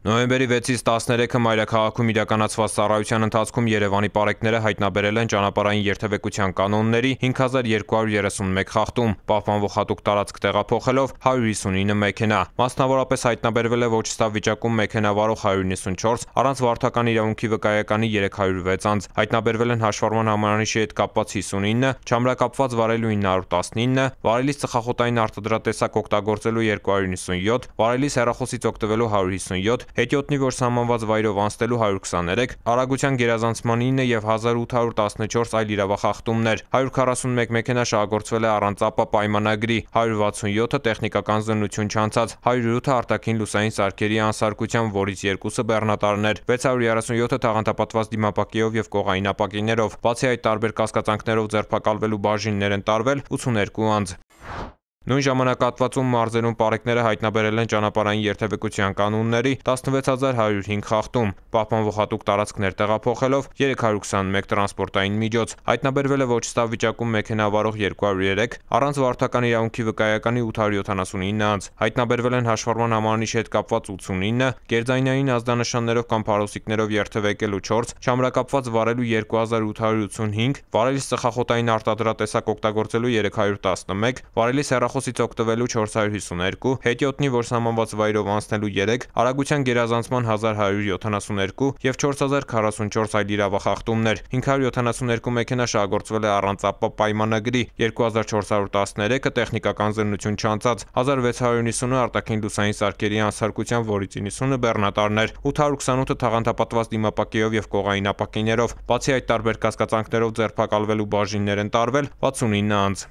Նոյեմբերի 6-ից 13-ը մայրաքաղաքում իրականացված ծառայության ընթացքում Երևանի պարեկները հայտնաբերել են ճանապարհային երթևեկության կանոնների 5231 խախտում, պահպանվող հատուկ տարածք տեղափոխելով 159 մեքենա: Մասնավորապես հայտնաբերվել է ոչ ստավ վիճակում մեքենա վարող 194, առանց վարորդական իրավունքի վկայականի 306 անձ, հայտնաբերվել են հաշվառման հոմանիշի հետ կապված 59, չամրակապված վարելու 919, վարելիս ծխախոտային արտադրատեսակ օգտագործելու 297, վարելիս հեռախոսից օգտվելու 157, հետիոտնի, որ սահմանված վայրով անցնելու 123, արագության գերազանցման 9 և 1814 այլ իրավախախտումներ, 141 մեքենա շահագործվել է առանց ԱՊԱ պայմանագրի, 167-ը տեխնիկական զննություն չանցած, 108-ը արտաքին լուսային սարքերի անսարքությամբ, որից երկուսը բեռնատարներ, 637-ը տաղանդապատված դիմապակեով և կողային ապակիներով, բացի այդ տարբեր կասկածանքներով ձերբակալվելու բաժիններ են տարվել 82 անձ: Նույն ժամանակահատվածում մարզերում պարեկները հայտնաբերել են ճանապարհային երթևեկության կանոնների 16105 խախտում, պահպանվող հատուկ տարածքներ տեղափոխելով 321 տրանսպորտային միջոց, հայտնաբերվել է ոչ ստավ վիճակում մեքենա վարող 203, առանց վարորդական իրավունքի վկայականի 879 անձ, հայտնաբերվել են հաշվառման հոմանիշի հետ կապված 89, գերձայնային ազդանշաններով կամ փարոսիկներով երթևեկելու 4, չամրակապված վարելու 2885, վարելիս ծխախոտային արտադրատեսակ օգտագործելու 311, վարելիս հեռախոսից օգտվելու 452, հետիոտնի, որ սահմանված վայրով անցնելու 3, արագության գերազանցման 1172 և 4044 այլ իրավախախտումներ, 572 մեքենա շահագործվել է առանց ԱՊԱ պայմանագրի, 2413-ը տեխնիկական զննություն չանցած, 1690-ը արտաքին լուսային սարքերի անսարքությամբ, որից 90-ը բեռնատարներ, 828-ը տաղանդապատված դիմապակեով և կողային ապակիներով, բացի այդ տարբեր կասկածանքներով ձերբակալվելու բաժիններ են տարվել 69 անձ: